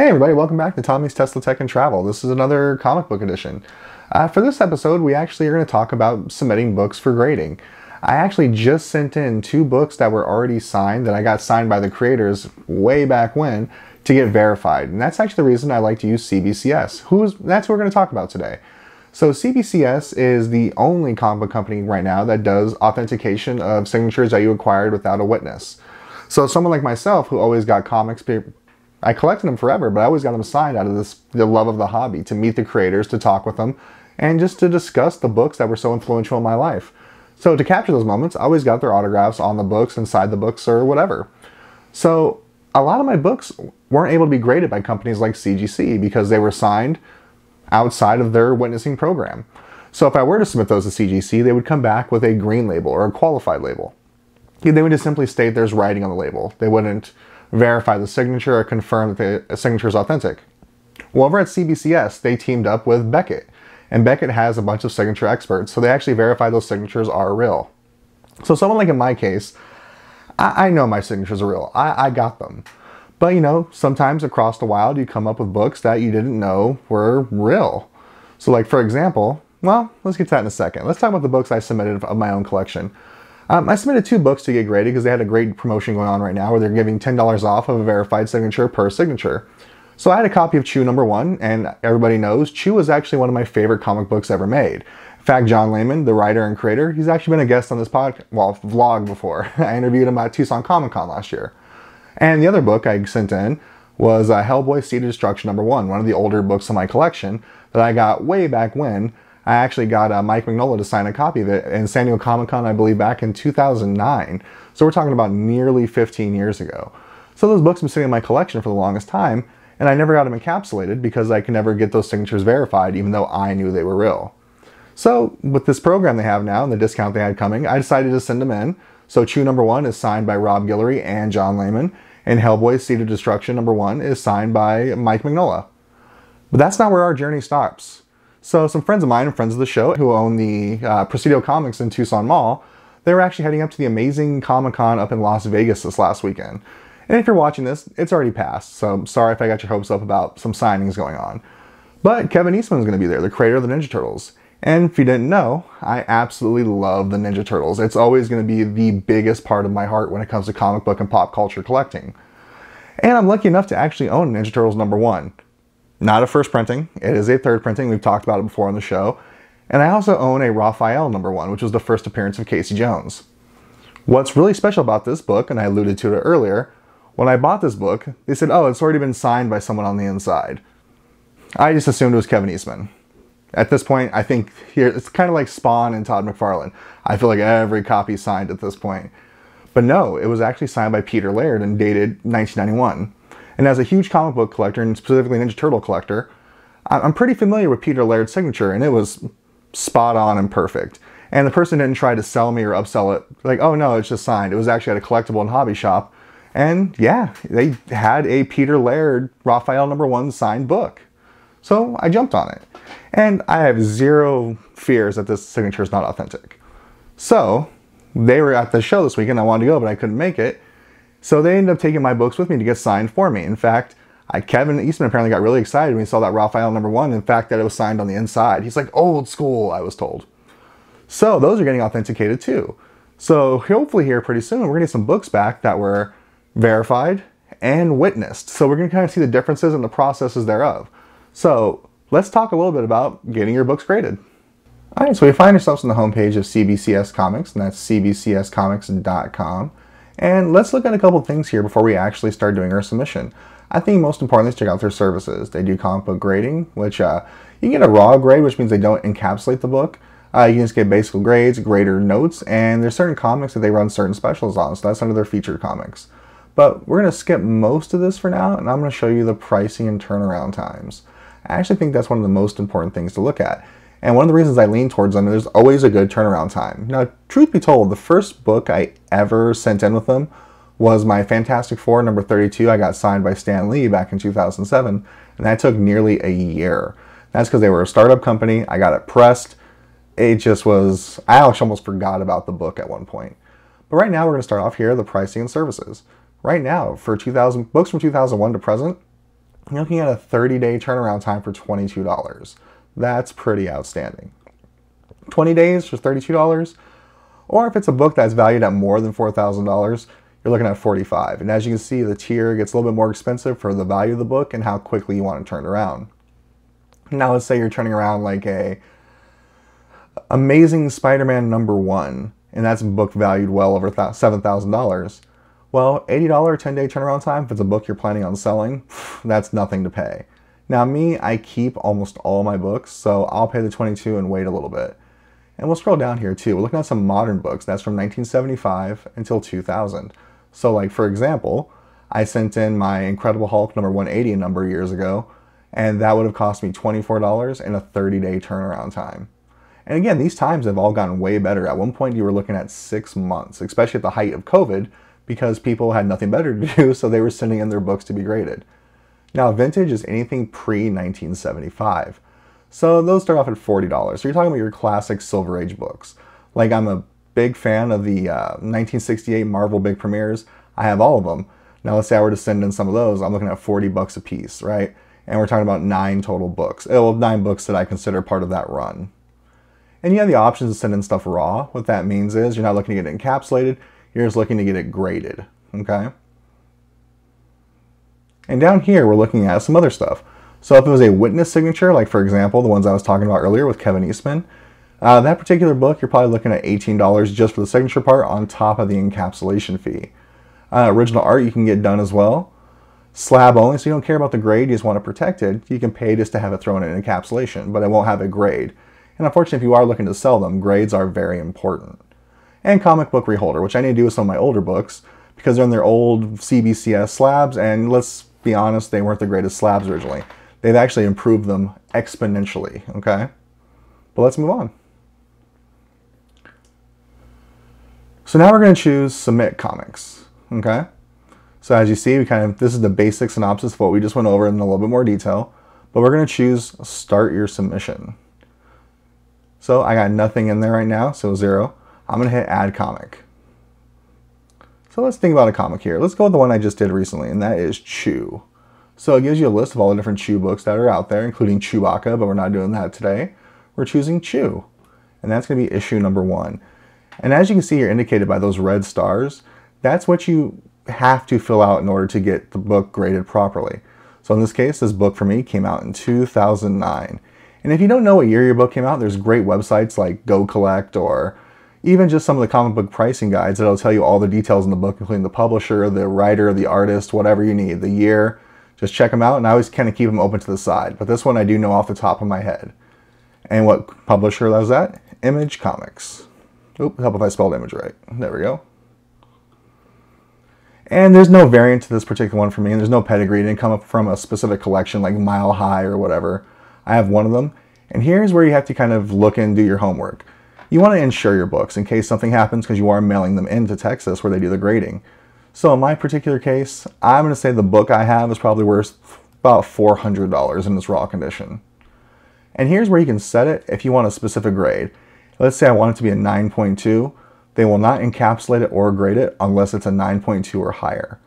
Hey everybody, welcome back to Tommy's Tesla Tech and Travel. This is another comic book edition. Uh, for this episode, we actually are going to talk about submitting books for grading. I actually just sent in two books that were already signed that I got signed by the creators way back when to get verified. And that's actually the reason I like to use CBCS. Who's that's what we're going to talk about today. So CBCS is the only comic book company right now that does authentication of signatures that you acquired without a witness. So someone like myself who always got comics I collected them forever, but I always got them signed out of this the love of the hobby to meet the creators, to talk with them, and just to discuss the books that were so influential in my life. So to capture those moments, I always got their autographs on the books, inside the books, or whatever. So a lot of my books weren't able to be graded by companies like CGC because they were signed outside of their witnessing program. So if I were to submit those to CGC, they would come back with a green label or a qualified label. They would just simply state there's writing on the label. They wouldn't verify the signature or confirm that the signature is authentic. Well, over at CBCS, they teamed up with Beckett, and Beckett has a bunch of signature experts, so they actually verify those signatures are real. So, someone like in my case, I, I know my signatures are real. I, I got them. But you know, sometimes across the wild, you come up with books that you didn't know were real. So, like for example, well, let's get to that in a second. Let's talk about the books I submitted of my own collection. Um, I submitted two books to get graded because they had a great promotion going on right now where they're giving $10 off of a verified signature per signature. So I had a copy of Chew number one, and everybody knows Chew is actually one of my favorite comic books ever made. In fact, John Layman, the writer and creator, he's actually been a guest on this podcast, well, vlog before. I interviewed him at Tucson Comic Con last year. And the other book I sent in was uh, Hellboy Seed of Destruction number one, one of the older books in my collection that I got way back when I actually got uh, Mike Mignola to sign a copy of it in San Diego Comic Con, I believe, back in 2009. So we're talking about nearly 15 years ago. So those books have been sitting in my collection for the longest time, and I never got them encapsulated because I could never get those signatures verified, even though I knew they were real. So with this program they have now and the discount they had coming, I decided to send them in. So Chew number one is signed by Rob Guillory and John Layman, and Hellboy Seed of Destruction number one is signed by Mike Mignola. But that's not where our journey stops. So some friends of mine and friends of the show who own the uh, Presidio Comics in Tucson Mall, they were actually heading up to the amazing Comic Con up in Las Vegas this last weekend. And if you're watching this, it's already passed, so I'm sorry if I got your hopes up about some signings going on. But Kevin Eastman's going to be there, the creator of the Ninja Turtles. And if you didn't know, I absolutely love the Ninja Turtles. It's always going to be the biggest part of my heart when it comes to comic book and pop culture collecting. And I'm lucky enough to actually own Ninja Turtles number one. Not a first printing, it is a third printing. We've talked about it before on the show. And I also own a Raphael number one, which was the first appearance of Casey Jones. What's really special about this book, and I alluded to it earlier, when I bought this book, they said, oh, it's already been signed by someone on the inside. I just assumed it was Kevin Eastman. At this point, I think here it's kind of like Spawn and Todd McFarlane. I feel like every copy signed at this point. But no, it was actually signed by Peter Laird and dated 1991. And as a huge comic book collector, and specifically Ninja Turtle collector, I'm pretty familiar with Peter Laird's signature, and it was spot on and perfect. And the person didn't try to sell me or upsell it, like, oh no, it's just signed. It was actually at a collectible and hobby shop. And yeah, they had a Peter Laird Raphael number one signed book. So I jumped on it. And I have zero fears that this signature is not authentic. So they were at the show this weekend. I wanted to go, but I couldn't make it. So they ended up taking my books with me to get signed for me. In fact, I, Kevin Eastman apparently got really excited when he saw that Raphael number one. In fact, that it was signed on the inside. He's like, old school, I was told. So those are getting authenticated too. So hopefully here pretty soon, we're gonna get some books back that were verified and witnessed. So we're gonna kind of see the differences and the processes thereof. So let's talk a little bit about getting your books graded. All right, so we find ourselves on the homepage of CBCS Comics, and that's cbcscomics.com. And let's look at a couple things here before we actually start doing our submission. I think most importantly is check out their services. They do comic book grading, which uh, you can get a raw grade, which means they don't encapsulate the book. Uh, you can just get basic grades, grader notes, and there's certain comics that they run certain specials on, so that's under their featured comics. But we're going to skip most of this for now, and I'm going to show you the pricing and turnaround times. I actually think that's one of the most important things to look at. And one of the reasons I lean towards them, is there's always a good turnaround time. Now, truth be told, the first book I ever sent in with them was my Fantastic Four number 32. I got signed by Stan Lee back in 2007, and that took nearly a year. That's because they were a startup company. I got it pressed. It just was, I actually almost forgot about the book at one point. But right now, we're going to start off here the pricing and services. Right now, for 2000 books from 2001 to present, you're looking at a 30 day turnaround time for $22. That's pretty outstanding. 20 days for $32, or if it's a book that's valued at more than $4,000, you're looking at 45. And as you can see, the tier gets a little bit more expensive for the value of the book and how quickly you want to turn around. Now let's say you're turning around like a Amazing Spider-Man number one, and that's a book valued well over $7,000. Well, $80 10-day turnaround time, if it's a book you're planning on selling, that's nothing to pay. Now me, I keep almost all my books, so I'll pay the 22 and wait a little bit. And we'll scroll down here too. We're looking at some modern books. That's from 1975 until 2000. So like for example, I sent in my Incredible Hulk number 180 a number of years ago, and that would have cost me $24 and a 30-day turnaround time. And again, these times have all gotten way better. At one point, you were looking at six months, especially at the height of COVID, because people had nothing better to do, so they were sending in their books to be graded. Now, vintage is anything pre 1975. So those start off at $40. So you're talking about your classic Silver Age books. Like I'm a big fan of the uh, 1968 Marvel Big Premieres. I have all of them. Now let's say I were to send in some of those, I'm looking at 40 bucks a piece, right? And we're talking about nine total books. Well, nine books that I consider part of that run. And you have the options to send in stuff raw. What that means is you're not looking to get it encapsulated, you're just looking to get it graded, okay? And down here, we're looking at some other stuff. So if it was a witness signature, like for example, the ones I was talking about earlier with Kevin Eastman, uh, that particular book, you're probably looking at $18 just for the signature part on top of the encapsulation fee. Uh, original art you can get done as well. Slab only, so you don't care about the grade, you just want to protect it. You can pay just to have it thrown in encapsulation, but it won't have a grade. And unfortunately, if you are looking to sell them, grades are very important. And comic book reholder, which I need to do with some of my older books because they're in their old CBCS slabs, and let's be honest, they weren't the greatest slabs originally. They've actually improved them exponentially, okay? But let's move on. So now we're going to choose Submit Comics, okay? So as you see, we kind of this is the basic synopsis of what we just went over in a little bit more detail, but we're going to choose Start Your Submission. So I got nothing in there right now, so zero. I'm going to hit Add Comic. So let's think about a comic here. Let's go with the one I just did recently, and that is Chew. So it gives you a list of all the different Chew books that are out there, including Chewbacca, but we're not doing that today. We're choosing Chew, and that's going to be issue number one. And as you can see here indicated by those red stars, that's what you have to fill out in order to get the book graded properly. So in this case, this book for me came out in 2009. And if you don't know what year your book came out, there's great websites like Go Collect or even just some of the comic book pricing guides that'll tell you all the details in the book, including the publisher, the writer, the artist, whatever you need, the year, just check them out, and I always kind of keep them open to the side. But this one I do know off the top of my head. And what publisher was that? Image Comics. Oop, help if I spelled image right. There we go. And there's no variant to this particular one for me, and there's no pedigree. It didn't come up from a specific collection like Mile High or whatever. I have one of them. And here's where you have to kind of look and do your homework. You want to insure your books in case something happens because you are mailing them into Texas where they do the grading. So in my particular case, I'm going to say the book I have is probably worth about $400 in its raw condition. And here's where you can set it if you want a specific grade. Let's say I want it to be a 9.2. They will not encapsulate it or grade it unless it's a 9.2 or higher.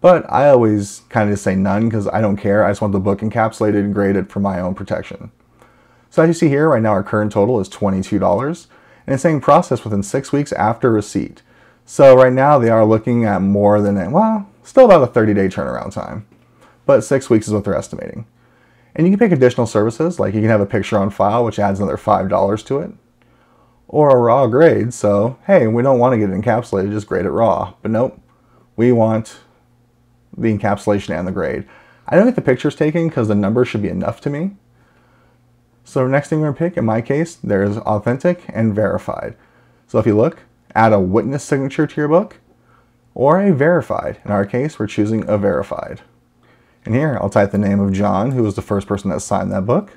But I always kind of just say none because I don't care. I just want the book encapsulated and graded for my own protection. So as you see here, right now our current total is $22. And it's saying process within six weeks after receipt. So right now they are looking at more than, a, well, still about a 30 day turnaround time. But six weeks is what they're estimating. And you can pick additional services, like you can have a picture on file, which adds another $5 to it. Or a raw grade, so hey, we don't want to get it encapsulated, just grade it raw. But nope, we want the encapsulation and the grade. I don't get the pictures taken because the number should be enough to me. So next thing we're gonna pick, in my case, there's authentic and verified. So if you look, add a witness signature to your book or a verified. In our case, we're choosing a verified. And here, I'll type the name of John, who was the first person that signed that book.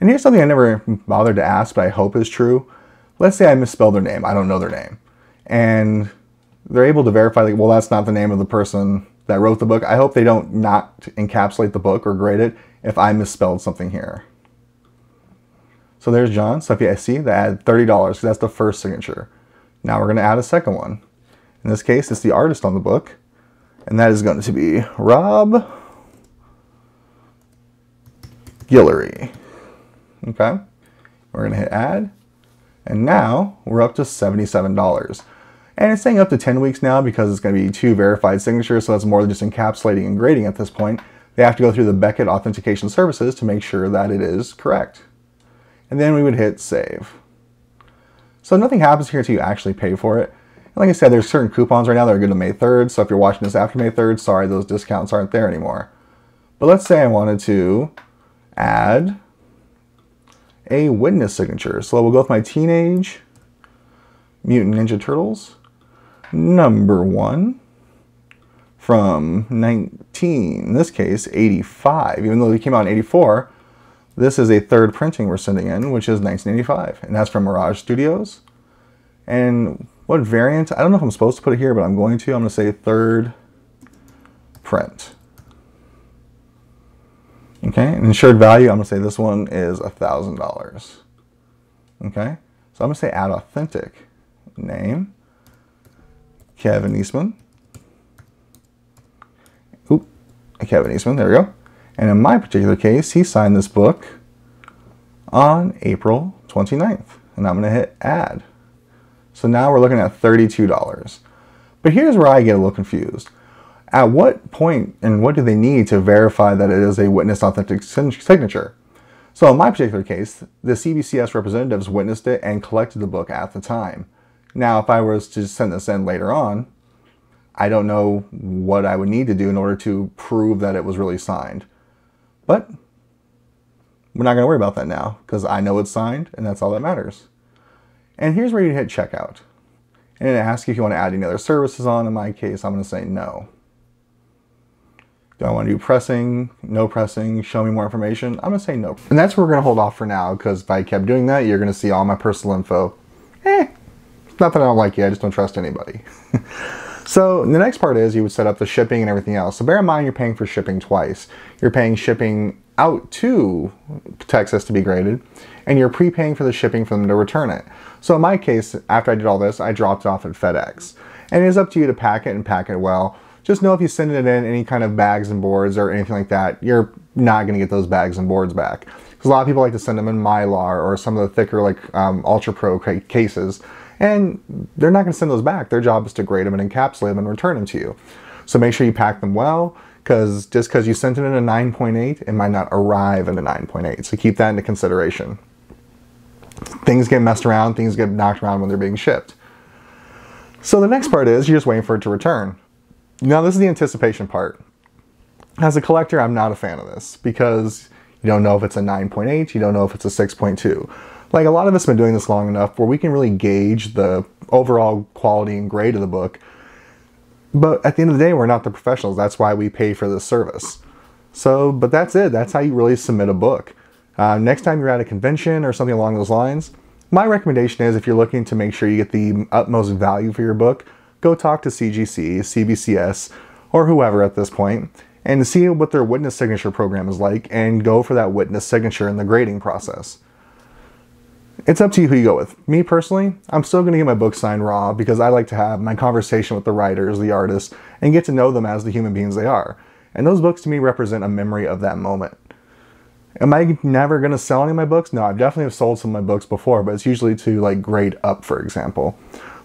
And here's something I never bothered to ask, but I hope is true. Let's say I misspelled their name. I don't know their name. And they're able to verify, like, well, that's not the name of the person that wrote the book. I hope they don't not encapsulate the book or grade it if I misspelled something here. So there's John. So if you see, they add $30 because that's the first signature. Now we're going to add a second one. In this case, it's the artist on the book. And that is going to be Rob Guillory. Okay. We're going to hit add. And now we're up to $77. And it's saying up to 10 weeks now because it's going to be two verified signatures, so that's more than just encapsulating and grading at this point. They have to go through the Beckett authentication services to make sure that it is correct. And then we would hit save. So nothing happens here until you actually pay for it. And like I said, there's certain coupons right now that are good to May 3rd, so if you're watching this after May 3rd, sorry, those discounts aren't there anymore. But let's say I wanted to add a witness signature. So we'll go with my Teenage Mutant Ninja Turtles number one from 19, in this case, 85. Even though they came out in 84, this is a third printing we're sending in, which is 1985. And that's from Mirage Studios. And what variant? I don't know if I'm supposed to put it here, but I'm going to. I'm going to say third print. Okay, and insured value, I'm going to say this one is $1,000. Okay, so I'm going to say add authentic name, Kevin Eastman. Oop, Kevin Eastman, there we go. And in my particular case, he signed this book on April 29th. And I'm going to hit add. So now we're looking at $32. But here's where I get a little confused. At what point and what do they need to verify that it is a witness authentic signature? So in my particular case, the CBCS representatives witnessed it and collected the book at the time. Now, if I was to send this in later on, I don't know what I would need to do in order to prove that it was really signed. But we're not going to worry about that now because I know it's signed and that's all that matters. And here's where you hit checkout. And it asks if you want to add any other services on. In my case, I'm going to say no. Do I want to do pressing, no pressing, show me more information? I'm going to say no. And that's where we're going to hold off for now because if I kept doing that, you're going to see all my personal info. Eh, not that I don't like you, I just don't trust anybody. so the next part is you would set up the shipping and everything else. So bear in mind you're paying for shipping twice. You're paying shipping out to Texas to be graded, and you're prepaying for the shipping for them to return it. So in my case, after I did all this, I dropped it off at FedEx. And it is up to you to pack it and pack it well. Just know if you send it in any kind of bags and boards or anything like that, you're not going to get those bags and boards back. Because a lot of people like to send them in Mylar or some of the thicker like um, Ultra Pro cases and they're not going to send those back. Their job is to grade them and encapsulate them and return them to you. So make sure you pack them well because just because you sent it in a 9.8, it might not arrive in a 9.8. So keep that into consideration. Things get messed around, things get knocked around when they're being shipped. So the next part is you're just waiting for it to return. Now this is the anticipation part. As a collector, I'm not a fan of this because you don't know if it's a 9.8, you don't know if it's a 6.2. Like a lot of us have been doing this long enough where we can really gauge the overall quality and grade of the book. But at the end of the day, we're not the professionals. That's why we pay for this service. So, but that's it. That's how you really submit a book. Uh, next time you're at a convention or something along those lines, my recommendation is if you're looking to make sure you get the utmost value for your book, go talk to CGC, CBCS, or whoever at this point, and see what their witness signature program is like, and go for that witness signature in the grading process. It's up to you who you go with. Me personally, I'm still going to get my book signed raw because I like to have my conversation with the writers, the artists, and get to know them as the human beings they are. And those books to me represent a memory of that moment. Am I never going to sell any of my books? No, I've definitely have sold some of my books before, but it's usually to like grade up, for example.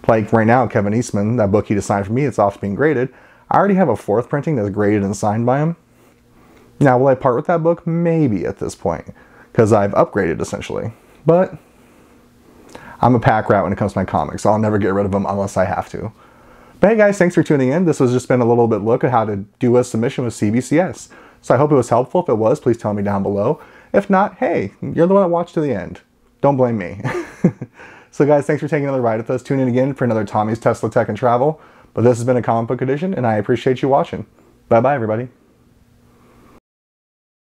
Like right now, Kevin Eastman, that book he just signed for me, it's off being graded. I already have a fourth printing that's graded and signed by him. Now, will I part with that book? Maybe at this point, because I've upgraded essentially. But I'm a pack rat when it comes to my comics, so I'll never get rid of them unless I have to. But hey guys, thanks for tuning in. This has just been a little bit look at how to do a submission with CBCS. So I hope it was helpful. If it was, please tell me down below. If not, hey, you're the one that watched to the end. Don't blame me. so guys, thanks for taking another ride with us. Tune in again for another Tommy's Tesla Tech and Travel. But this has been a comic book edition, and I appreciate you watching. Bye-bye, everybody.